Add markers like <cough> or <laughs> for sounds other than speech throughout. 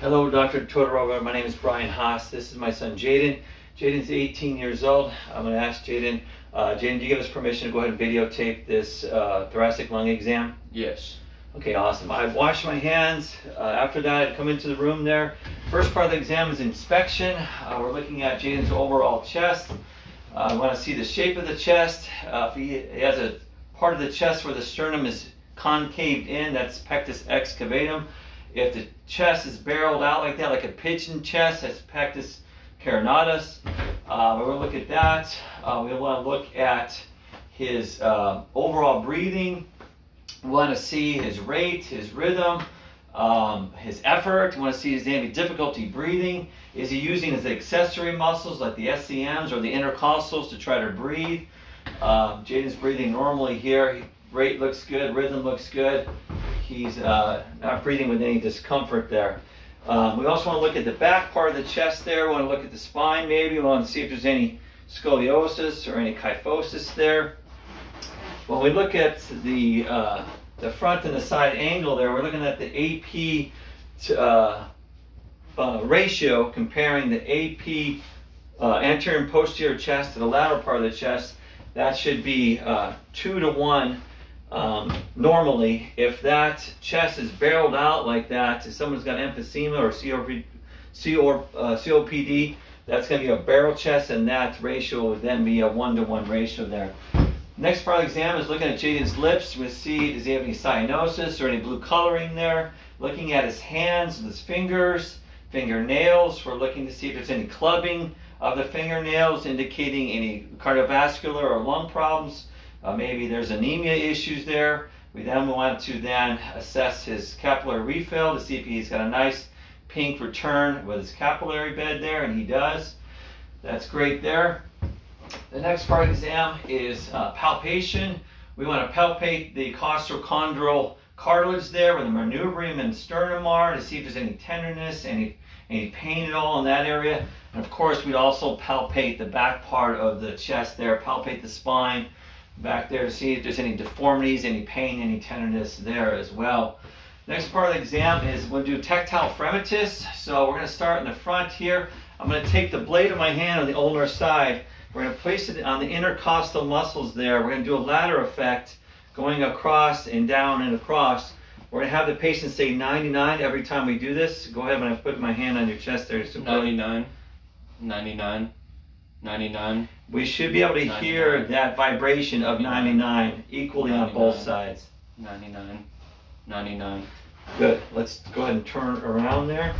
Hello, Dr. Todorova. My name is Bryan Haas. This is my son, Jaden. Jaden's 18 years old. I'm going to ask Jaden, uh, Jaden, do you give us permission to go ahead and videotape this uh, thoracic lung exam? Yes. Okay, awesome. I've washed my hands. Uh, after that, I come into the room there. First part of the exam is inspection. Uh, we're looking at Jaden's overall chest. Uh, I want to see the shape of the chest. Uh, if he, he has a part of the chest where the sternum is concaved in, that's pectus excavatum. If the chest is barreled out like that, like a pigeon chest, that's pectus carinatus. Uh, we're going to look at that. Uh, we want to look at his uh, overall breathing. We want to see his rate, his rhythm, um, his effort. We want to see his any difficulty breathing. Is he using his accessory muscles like the SCMs or the intercostals to try to breathe? Um, Jaden's breathing normally here. Rate looks good, rhythm looks good. He's uh, not breathing with any discomfort there. Um, we also want to look at the back part of the chest there. We want to look at the spine maybe. We want to see if there's any scoliosis or any kyphosis there. When we look at the, uh, the front and the side angle there, we're looking at the AP to, uh, uh, ratio comparing the AP uh, anterior and posterior chest to the lateral part of the chest. That should be uh, two to one um, normally, if that chest is barreled out like that, if someone's got emphysema or COPD, uh, COPD that's going to be a barrel chest, and that ratio would then be a one-to-one -one ratio there. Next part of the exam is looking at Jaden's lips. We see, does he have any cyanosis or any blue coloring there? Looking at his hands, and his fingers, fingernails. We're looking to see if there's any clubbing of the fingernails, indicating any cardiovascular or lung problems. Uh, maybe there's anemia issues there. We then want to then assess his capillary refill to see if he's got a nice pink return with his capillary bed there, and he does. That's great there. The next part of the exam is uh, palpation. We want to palpate the costochondral cartilage there where the manubrium and sternum are to see if there's any tenderness, any, any pain at all in that area. And of course, we'd also palpate the back part of the chest there, palpate the spine, back there to see if there's any deformities, any pain, any tenderness there as well. Next part of the exam is we'll do tactile fremitus. So we're going to start in the front here. I'm going to take the blade of my hand on the ulnar side. We're going to place it on the intercostal muscles there. We're going to do a ladder effect going across and down and across. We're going to have the patient say 99 every time we do this. Go ahead when I put my hand on your chest there. 99, 99, 99. We should be able to 99. hear that vibration of 99 equally 99. on both sides. 99, 99. Good. Let's go ahead and turn around there.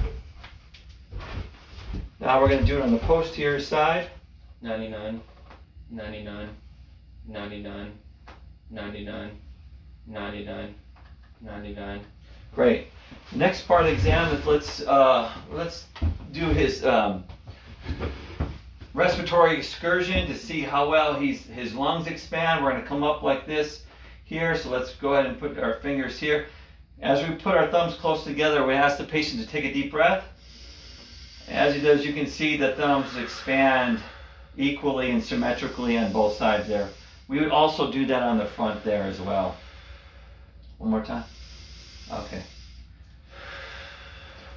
Now we're going to do it on the posterior side. 99, 99, 99, 99, 99, 99. Great. Next part of the exam is let's uh, let's do his um, respiratory excursion to see how well he's, his lungs expand. We're going to come up like this here. So let's go ahead and put our fingers here. As we put our thumbs close together, we ask the patient to take a deep breath. As he does, you can see the thumbs expand equally and symmetrically on both sides there. We would also do that on the front there as well. One more time. Okay.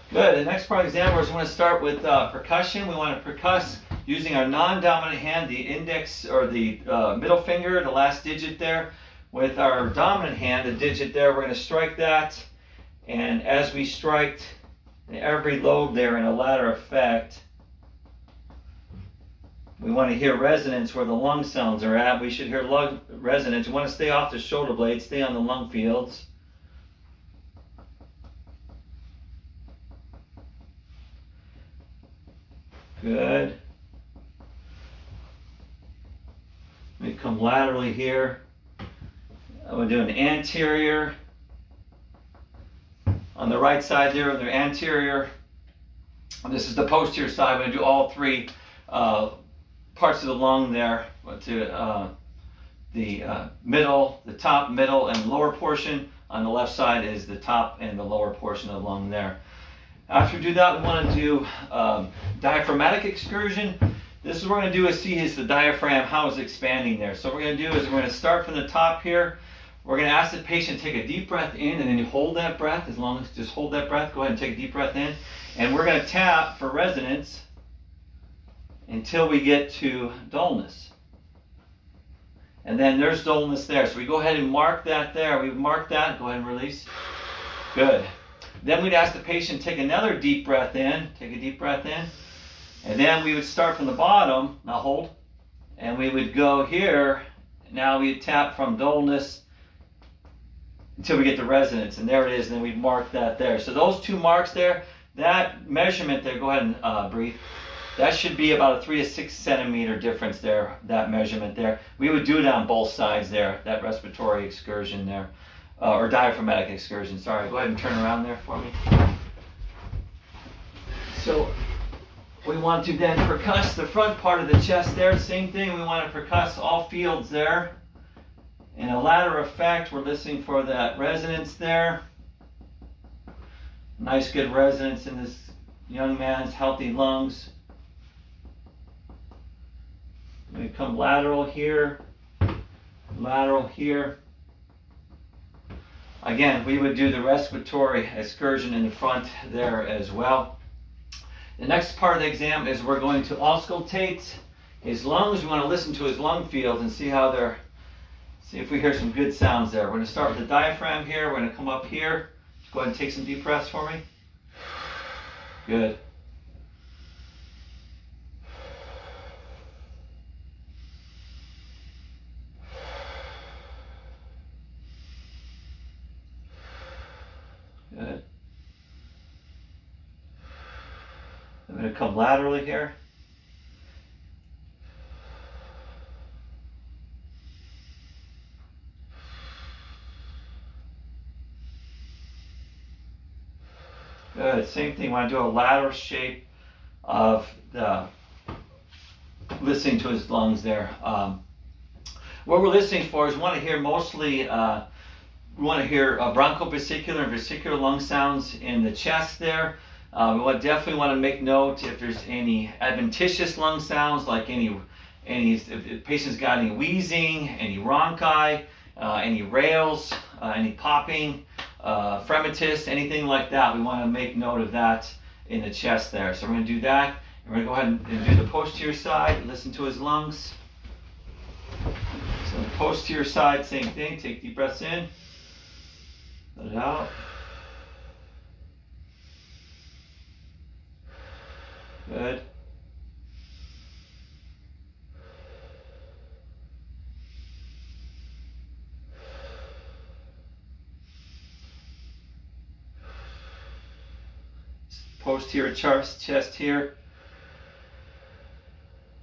Good. The next part of the exam, we're going to start with uh, percussion. We want to percuss using our non-dominant hand, the index or the uh, middle finger, the last digit there. With our dominant hand, the digit there, we're going to strike that. And as we strike every lobe there in a ladder effect, we want to hear resonance where the lung sounds are at. We should hear lung resonance. We want to stay off the shoulder blade, stay on the lung fields. Good. Come laterally here. We're doing anterior. On the right side there, the anterior. This is the posterior side. We're going to do all three uh, parts of the lung there to uh, the uh, middle, the top, middle, and lower portion. On the left side is the top and the lower portion of the lung there. After we do that, we want to do um, diaphragmatic excursion. This is what we're going to do is see is the diaphragm, how it's expanding there. So what we're going to do is we're going to start from the top here. We're going to ask the patient take a deep breath in and then you hold that breath as long as just hold that breath. Go ahead and take a deep breath in. And we're going to tap for resonance until we get to dullness. And then there's dullness there. So we go ahead and mark that there. We mark that. Go ahead and release. Good. Then we'd ask the patient take another deep breath in. Take a deep breath in. And then we would start from the bottom. Now hold. And we would go here. Now we tap from dullness until we get to resonance. And there it is. And then we'd mark that there. So those two marks there, that measurement there, go ahead and uh, breathe. That should be about a three to six centimeter difference there, that measurement there. We would do it on both sides there, that respiratory excursion there, uh, or diaphragmatic excursion, sorry. Go ahead and turn around there for me. So we want to then percuss the front part of the chest there, same thing, we want to percuss all fields there. In a ladder effect, we're listening for that resonance there. Nice good resonance in this young man's healthy lungs. We come lateral here, lateral here. Again, we would do the respiratory excursion in the front there as well. The next part of the exam is we're going to auscultate his lungs. We want to listen to his lung fields and see how they're, see if we hear some good sounds there. We're going to start with the diaphragm here. We're going to come up here. Go ahead and take some deep breaths for me. Good. Good. I'm going to come laterally here. Good. Same thing. When I do a lateral shape of the listening to his lungs there. Um, what we're listening for is we want to hear mostly uh, we want to hear uh, and vesicular lung sounds in the chest there. Uh, we definitely want to make note if there's any adventitious lung sounds, like any, any if the patient's got any wheezing, any rhonchi, uh, any rales, uh, any popping, uh, fremitus, anything like that. We want to make note of that in the chest there. So we're going to do that. And we're going to go ahead and do the posterior side, listen to his lungs. So posterior side, same thing. Take deep breaths in. Let it out. Good. Posterior chest, chest here.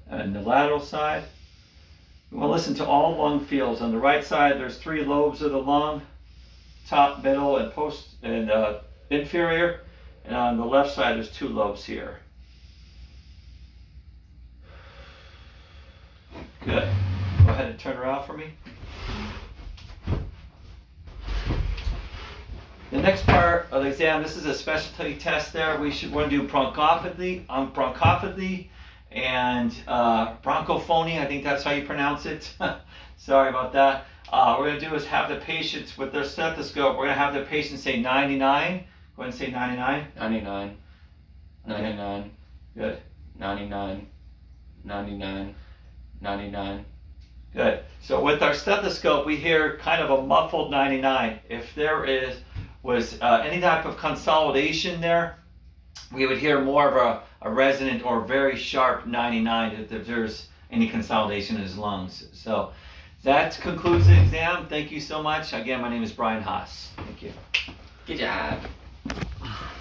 And the lateral side. We want to listen to all lung fields. On the right side, there's three lobes of the lung top, middle, and post and uh, inferior. And on the left side, there's two lobes here. Good. Go ahead and turn around for me. The next part of the exam, this is a specialty test there. We should want to do bronchopathy, um, bronchopathy and uh, bronchophony. I think that's how you pronounce it. <laughs> Sorry about that. Uh, what we're going to do is have the patients with their stethoscope, we're going to have the patient say 99. Go ahead and say 99. 99, 99, Good. 99, 99, 99. Good. So with our stethoscope, we hear kind of a muffled 99. If there is was uh, any type of consolidation there, we would hear more of a, a resonant or very sharp 99 if, if there's any consolidation in his lungs. So that concludes the exam. Thank you so much. Again, my name is Bryan Haas. Thank you. Good job. <sighs>